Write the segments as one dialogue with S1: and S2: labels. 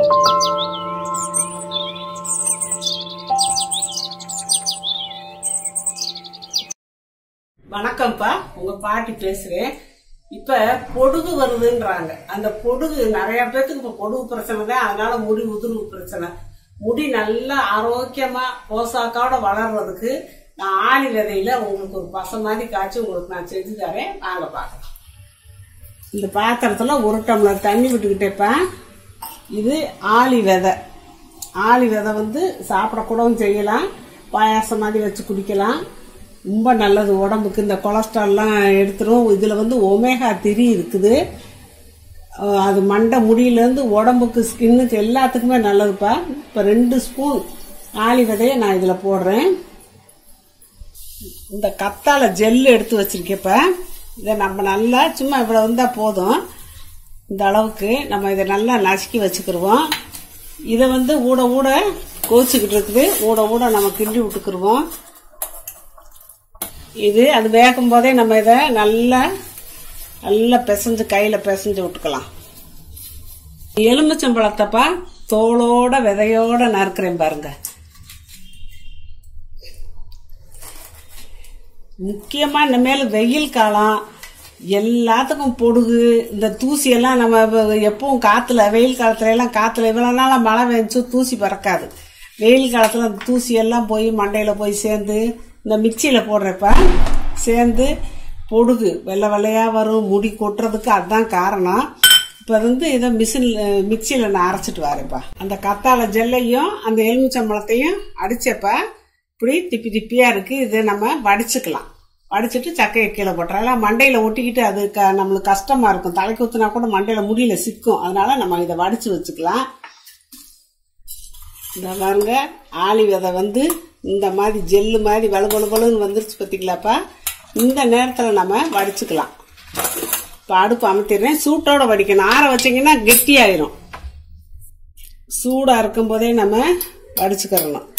S1: வணக்கம்ப்பா. உங்க பாட்டி பேசுறேன். இப்ப பொடுகு வருதுன்றாங்க. அந்த பொடுகு நிறைய பேத்துக்கு இப்ப பொடுகு பிரச்சனை தான். அதனால முடி உதிர்வு பிரச்சனை. முடி நல்லா ஆரோக்கியமா போசாக்கோட வளர்றதுக்கு நான் ஆணி விதையில உங்களுக்கு ஒரு பசை மாதிரி காய்ச்சி உங்களுக்கு நான் செஞ்சு தரேன். வாங்க பார்க்கலாம் இந்த பாத்திரத்துல ஒரு டம்ளர் தண்ணி விட்டுக்கிட்டேப்பா இது ஆளி விதை. ஆளி விதை வந்து சாப்பிடக்கூடவும் செய்யலாம். பாயாசம் மாதிரி வச்சு குடிக்கலாம். ரொம்ப நல்லது உடம்புக்கு. இந்த கொலஸ்ட்ரால்லாம் எடுத்துரும். இதில் வந்து ஒமேகா திரி இருக்குது. அது மண்டை முடியிலேருந்து உடம்புக்கு ஸ்கின்னுக்கு எல்லாத்துக்குமே நல்லதுப்பா. இப்போ ரெண்டு ஸ்பூன் ஆளி விதையை நான் இதில் போடுறேன். இந்த கத்தாழை ஜெல் எடுத்து வச்சுருக்கேப்ப இதை நம்ம நல்லா சும்மா இவ்வளோ வந்தால் போதும். இந்த அளவுக்கு நம்ம இதை நல்லா நசுக்கி வச்சுக்கிடுவோம் இதை வந்து ஊட ஊட கோச்சிக்கிட்டு இருக்குது. ஊட ஊட நம்ம கிண்டி விட்டுக்கிருவோம். இது அது வேகும் போதே நம்ம இதை நல்லா நல்லா பிசைஞ்சு கையில் பிசைஞ்சு விட்டுக்கலாம். எலுமிச்சம்பழத்தப்பா தோளோட விதையோட நறுக்கிறேன் பாருங்க. முக்கியமாக இனிமேல் வெயில் காலம். எல்லாத்துக்கும் பொடுகு இந்த தூசி எல்லாம் நம்ம எப்பவும் காத்துல வெயில் காலத்துல எல்லாம் காத்துல இவ்வளவு நாளாக மழை பெஞ்சு தூசி பறக்காது. வெயில் காலத்துல அந்த தூசி எல்லாம் போய் மண்டையில போய் சேர்ந்து இந்த மிக்சியில போடுறப்ப சேர்ந்து பொடுகு வெள்ளை வெள்ளையா வரும் முடி கொட்டுறதுக்கு அதுதான் காரணம். இப்ப வந்து இதை மிஷின் மிக்சியில நான் அரைச்சிட்டு வரேன்ப்பா. அந்த கத்தாழை ஜெல்லையும் அந்த எலுமிச்சம்பழத்தையும் அடிச்சப்ப இப்படி திப்பி திப்பியா இருக்கு. இதை நம்ம வடிச்சுக்கலாம். வடிச்சிட்டு சக்கையை கீழே போட்டுறோம். எல்லாம் மண்டையில ஒட்டிக்கிட்டு அது க- நம்மளுக்கு கஷ்டமா இருக்கும். தலைக்கு ஊத்துனா கூட மண்டையில முடியல சிக்கும். அதனால நம்ம இதை வடிச்சு வச்சுக்கலாம். இந்த பாருங்க. ஆளி விதை வந்து இந்த மாதிரி ஜெல்லு மாதிரி வலு வலு வலுன்னு வந்துருச்சு பார்த்தீங்களாப்பா இந்த நேரத்தில் நம்ம வடிச்சுக்கலாம். இப்போ அடுப்பு அமுத்திடுறேன். சூட்டோட வடிக்கணும். ஆற வச்சீங்கன்னா கெட்டியாயிரும். சூடாக இருக்கும் போதே நம்ம வடிச்சுக்கிறணும்.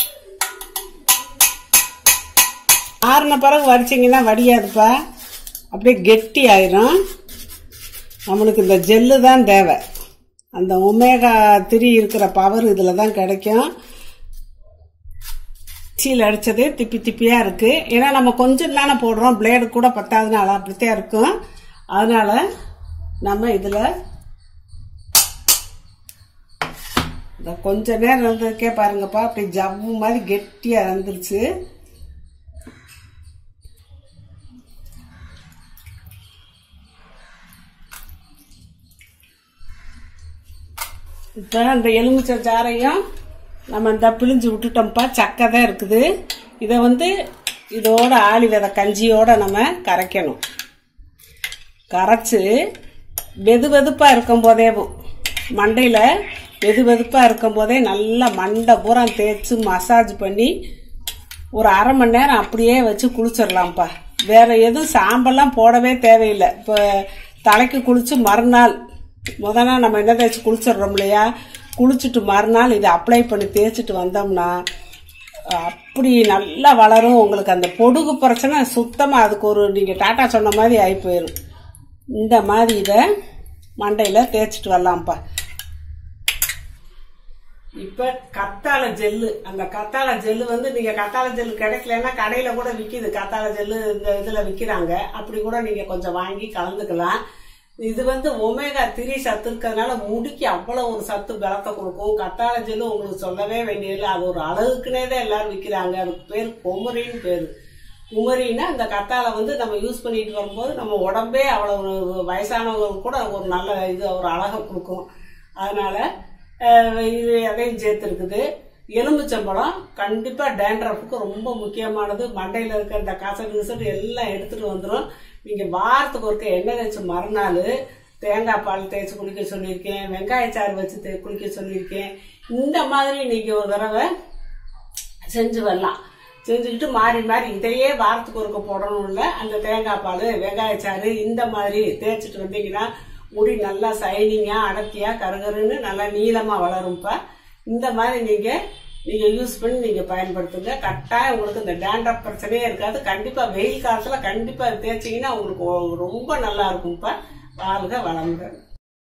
S1: ஆறின பிறகு வடிச்சிங்கன்னா வடியாதுப்பா. அப்படியே கெட்டி ஆயிரும் நம்மளுக்கு இந்த ஜெல்லு தான் தேவை. அந்த ஒமேகா திரி இருக்கிற பவர் இதில் தான் கிடைக்கும். சீல் அடித்தது திப்பி திப்பியாக இருக்குது ஏன்னா நம்ம கொஞ்சம் தானே போடுறோம். பிளேடு கூட பத்தாதனால அப்படித்தான் இருக்கும். அதனால் நம்ம இதில் இந்த கொஞ்ச நேரம் இருந்ததுக்கே பாருங்கப்பா அப்படி ஜவ்வு மாதிரி கெட்டியாக இருந்துருச்சு. இப்போ இந்த எலுமிச்சை சாரையும் நம்ம இந்த பிழிஞ்சு விட்டுட்டோம்ப்பா. சக்கை தான் இருக்குது. இதை வந்து இதோட ஆளி வித கஞ்சியோட நம்ம கரைக்கணும். கரைச்சி வெது வெதுப்பாக இருக்கும் போதேவும் மண்டையில் வெது வெதுப்பாக இருக்கும் போதே நல்லா மண்டை பூரா தேய்ச்சி மசாஜ் பண்ணி ஒரு அரை மணி நேரம் அப்படியே வச்சு குளிச்சிடலாம்ப்பா. வேறு எதுவும் சாம்பல்லாம் போடவே தேவையில்லை. இப்போ தலைக்கு குளித்து மறுநாள் முத நாள் நம்ம என்ன தேய்ச்சி குளிச்சிடுறோம் இல்லையா? குளிச்சுட்டு மறுநாள் இதை அப்ளை பண்ணி தேய்ச்சிட்டு வந்தோம்னா அப்படி நல்லா வளரும். உங்களுக்கு அந்த பொடுகு பிரச்சனை சுத்தமாக அதுக்கு ஒரு நீங்கள் டாட்டா சொன்ன மாதிரி ஆகி போயிடும் இந்த மாதிரி இதை மண்டையில் தேய்ச்சிட்டு வரலாம்ப்பா. இப்போ கத்தாழை ஜெல்லு அந்த கத்தாழ ஜெல்லு வந்து நீங்கள் கத்தாழை ஜெல்லு கிடைக்கலன்னா கடையில் கூட விற்கிது கத்தாழ ஜெல்லு இந்த இதில் விற்கிறாங்க அப்படி கூட நீங்கள் கொஞ்சம் வாங்கி கலந்துக்கலாம். இது வந்து ஒமேகா திரி சத்து இருக்கிறதுனால முடிக்கு அவ்வளவு ஒரு சத்து பலத்தை கொடுக்கும். கத்தாழை உங்களுக்கு சொல்லவே வேண்டியதில்லை. அது ஒரு அழகுக்குனே தான் எல்லாரும் விற்கிறாங்க அதுக்கு பேர் குமரின்னு பேரு. குமரின்னா அந்த கத்தாழை வந்து நம்ம யூஸ் பண்ணிட்டு வரும்போது நம்ம உடம்பே அவ்வளவு ஒரு வயசானவங்களுக்கு கூட ஒரு நல்ல இது ஒரு அழகை கொடுக்கும். அதனால இது அதையும் சேர்த்துருக்குது. எலும்புச்சம்பழம் கண்டிப்பா டேண்ட்ரஃபுக்கு ரொம்ப முக்கியமானது. மண்டையில இருக்க இந்த கசடு கிசடு எல்லாம் எடுத்துட்டு வந்துடும் நீங்க வாரத்துக்கு ஒருக்க எண்ணெய் வச்சு மறுநாள் தேங்காய் பால் தேய்ச்சி குளிக்க சொல்லியிருக்கேன். வெங்காயச்சாறு வச்சு குளிக்க சொல்லியிருக்கேன். இந்த மாதிரி நீங்க ஒரு தடவை செஞ்சு வரலாம். செஞ்சுக்கிட்டு மாறி மாறி இதையே வாரத்துக்கு ஒருக்க போடணும் இல்லை. அந்த தேங்காய் பால் வெங்காயச்சாறு இந்த மாதிரி தேய்ச்சிட்டு வந்தீங்கன்னா முடி நல்லா சைனிங்கா அடர்த்தியா கருகருன்னு நல்லா நீளமா வளரும்ப்பா இந்த மாதிரி நீங்க நீங்க யூஸ் பண்ணி நீங்க பயன்படுத்துங்க. கட்டாயம் உங்களுக்கு இந்த டேண்ட்ரப் பிரச்சனையே இருக்காது. கண்டிப்பா வெயில் காலத்துல கண்டிப்பா தேய்ச்சிங்கன்னா உங்களுக்கு ரொம்ப நல்லா இருக்கும்ப்பா. வாழ்க வளமுடன்